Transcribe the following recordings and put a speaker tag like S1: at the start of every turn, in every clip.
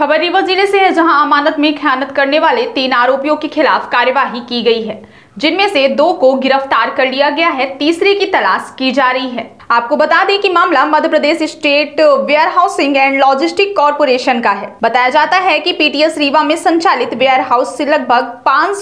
S1: खबर रीवा ज़िले से है, जहाँ अमानत में खयानत करने वाले तीन आरोपियों के खिलाफ कार्यवाही की गई है। जिनमें से दो को गिरफ़्तार कर लिया गया है, तीसरे की तलाश की जा रही है। आपको बता दें कि मामला Madhya Pradesh state warehousing and logistic corporation का है। बताया जाता है कि पीटीएस रीवा में संचालित वेयर हाउस से लगभग पाँच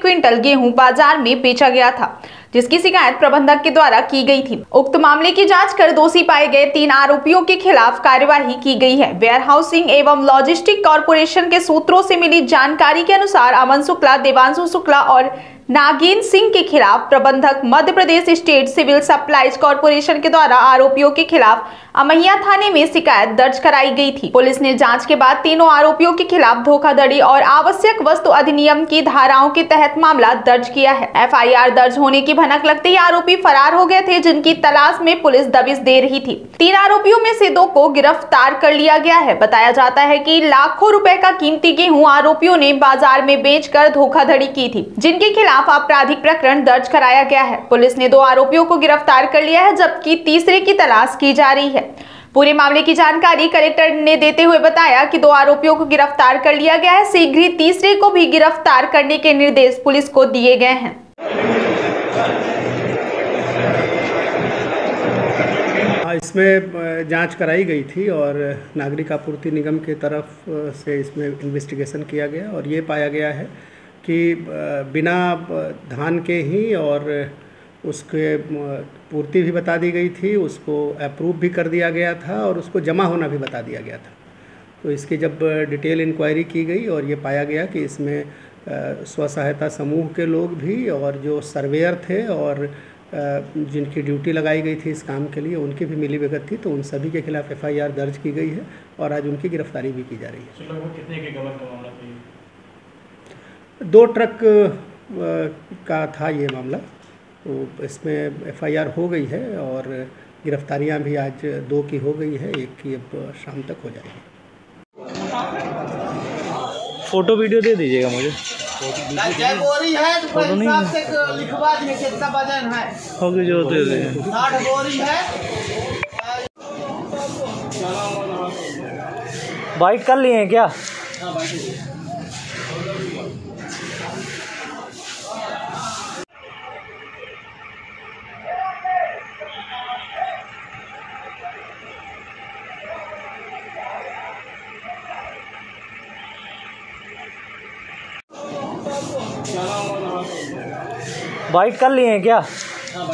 S1: क्विंटल गेहूँ बाज़ार में बेचा गया था। जिसकी शिकायत प्रबंधक के द्वारा की गई थी। उक्त मामले की जाँच कर दोषी पाए गए तीन आरोपियों के खिलाफ कार्यवाही की गई है। वेयर हाउसिंग एवं लॉजिस्टिक कॉरपोरेशन के सूत्रों से मिली जानकारी के अनुसार अमन शुक्ला, देवांशु शुक्ला और नागेन सिंह के खिलाफ प्रबंधक Madhya Pradesh state civil supplies corporation के द्वारा आरोपियों के खिलाफ अमैया थाने में शिकायत दर्ज कराई गई थी। पुलिस ने जाँच के बाद तीनों आरोपियों के खिलाफ धोखाधड़ी और आवश्यक वस्तु अधिनियम की धाराओं के तहत मामला दर्ज किया है। एफआईआर दर्ज होने की भनक लगते ही आरोपी फरार हो गए थे, जिनकी तलाश में पुलिस दबिश दे रही थी। तीन आरोपियों में से दो को गिरफ़्तार कर लिया गया है। बताया जाता है की लाखों रुपए का कीमती गेहूँ आरोपियों ने बाज़ार में बेच धोखाधड़ी की थी, जिनके खिलाफ आपराधिक प्रकरण दर्ज कराया गया है। पुलिस ने दो आरोपियों को गिरफ़्तार कर लिया है, जबकि तीसरे की तलाश की जा रही है। पूरे मामले की जानकारी कलेक्टर ने देते हुए बताया कि दो आरोपियों को गिरफ़्तार कर लिया गया है। शीघ्र ही तीसरे को भी गिरफ़्तार करने के निर्देश पुलिस को दिए गए हैं।
S2: हाँ, इसमें जाँच कराई गई थी और नागरिक आपूर्ति निगम की तरफ़ से इसमें इन्वेस्टिगेशन किया गया और ये पाया गया है कि बिना धान के ही और उसके पूर्ति भी बता दी गई थी उसको अप्रूव भी कर दिया गया था और उसको जमा होना भी बता दिया गया था। तो इसकी जब डिटेल इंक्वायरी की गई और ये पाया गया कि इसमें स्व सहायता समूह के लोग भी और जो सर्वेयर थे और जिनकी ड्यूटी लगाई गई थी इस काम के लिए उनकी भी मिली भगत थी तो उन सभी के खिलाफ एफआईआर दर्ज की गई है और आज उनकी गिरफ्तारी भी की जा रही है। कितने के का दो ट्रक का था ये मामला तो इसमें एफआईआर हो गई है और गिरफ्तारियाँ भी आज दो की हो गई है एक की अब शाम तक हो जाएगी।
S3: फ़ोटो वीडियो दे दीजिएगा मुझे।
S4: बोरी है तो फ़ोटो नहीं लिखवा दिए कितना वज़न है।
S3: होगी जो दे दे।
S4: साठ बोरी है।
S3: बाइक कर लिए हैं क्या? बाइट कर लिए हैं क्या? हाँ।